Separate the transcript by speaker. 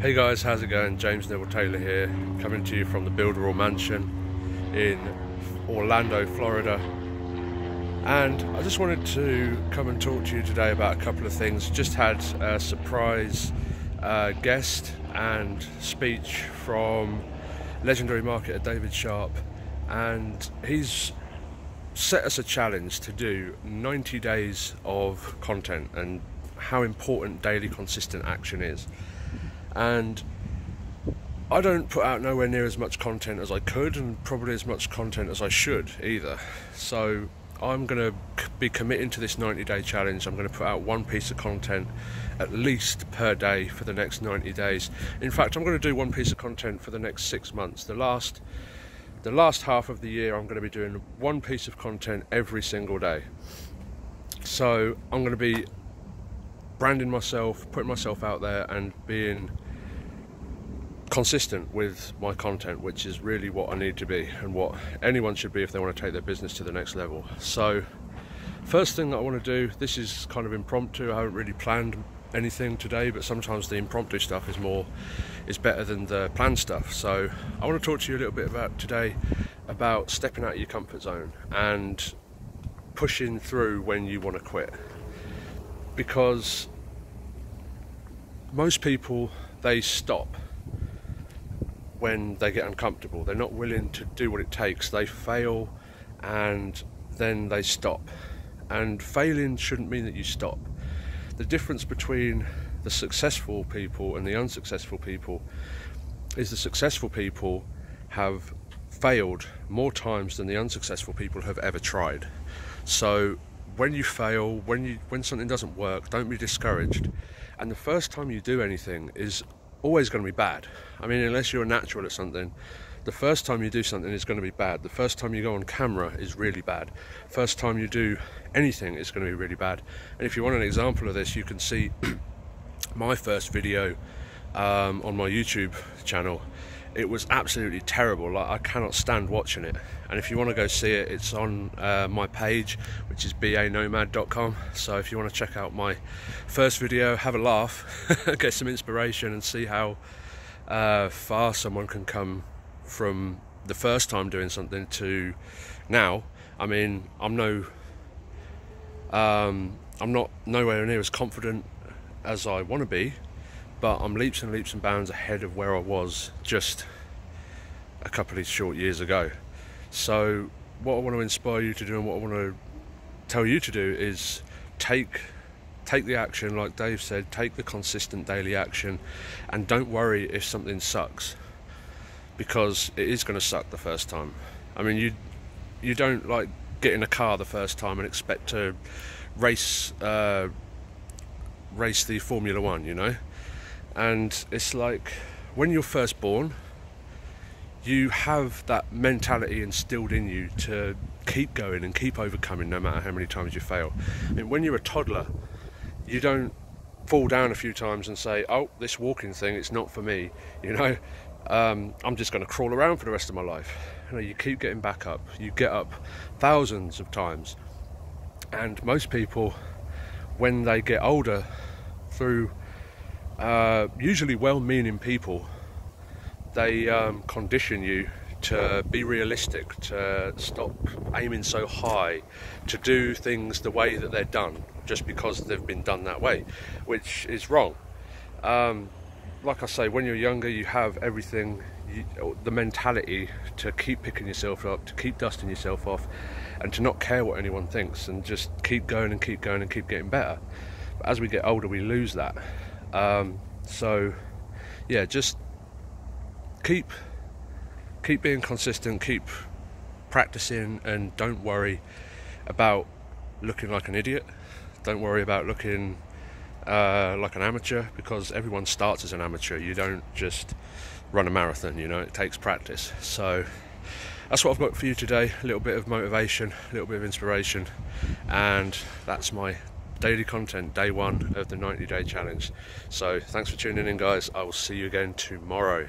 Speaker 1: Hey guys, how's it going? James Neville Taylor here, coming to you from the Builderall Mansion in Orlando, Florida. And I just wanted to come and talk to you today about a couple of things. Just had a surprise uh, guest and speech from legendary marketer David Sharpe, and he's set us a challenge to do 90 days of content and how important daily consistent action is and I don't put out nowhere near as much content as I could, and probably as much content as I should either. So I'm going to be committing to this 90 day challenge. I'm going to put out one piece of content at least per day for the next 90 days. In fact, I'm going to do one piece of content for the next six months. The last, the last half of the year, I'm going to be doing one piece of content every single day. So I'm going to be branding myself, putting myself out there, and being consistent with my content, which is really what I need to be and what anyone should be if they want to take their business to the next level. So, first thing that I want to do, this is kind of impromptu, I haven't really planned anything today, but sometimes the impromptu stuff is more is better than the planned stuff. So, I want to talk to you a little bit about today about stepping out of your comfort zone and pushing through when you want to quit. Because most people they stop when they get uncomfortable. They're not willing to do what it takes. They fail and then they stop. And failing shouldn't mean that you stop. The difference between the successful people and the unsuccessful people is the successful people have failed more times than the unsuccessful people have ever tried. So when you fail, when you when something doesn't work, don't be discouraged. And the first time you do anything is always going to be bad. I mean, unless you're a natural at something, the first time you do something is going to be bad. The first time you go on camera is really bad. First time you do anything is going to be really bad. And if you want an example of this, you can see my first video um, on my YouTube channel it was absolutely terrible. Like I cannot stand watching it. And if you want to go see it, it's on uh, my page, which is banomad.com. So if you want to check out my first video, have a laugh, get some inspiration, and see how uh, far someone can come from the first time doing something to now. I mean, I'm no, um, I'm not nowhere near as confident as I want to be but I'm leaps and leaps and bounds ahead of where I was just a couple of short years ago. So, what I want to inspire you to do and what I want to tell you to do is take take the action like Dave said, take the consistent daily action and don't worry if something sucks because it is going to suck the first time. I mean, you you don't like get in a car the first time and expect to race uh, race the Formula One, you know and it's like when you're first born you have that mentality instilled in you to keep going and keep overcoming no matter how many times you fail. I mean, when you're a toddler you don't fall down a few times and say oh this walking thing it's not for me you know? Um, I'm just going to crawl around for the rest of my life. You know you keep getting back up. You get up thousands of times. And most people when they get older through uh, usually well-meaning people, they um, condition you to be realistic, to stop aiming so high, to do things the way that they're done, just because they've been done that way, which is wrong. Um, like I say, when you're younger, you have everything, you, the mentality to keep picking yourself up, to keep dusting yourself off, and to not care what anyone thinks, and just keep going and keep going and keep getting better. But as we get older, we lose that. Um, so, yeah, just keep keep being consistent, keep practicing, and don't worry about looking like an idiot. Don't worry about looking uh, like an amateur because everyone starts as an amateur. You don't just run a marathon, you know, it takes practice. So that's what I've got for you today a little bit of motivation, a little bit of inspiration, and that's my daily content, day one of the 90 day challenge. So thanks for tuning in, guys. I will see you again tomorrow.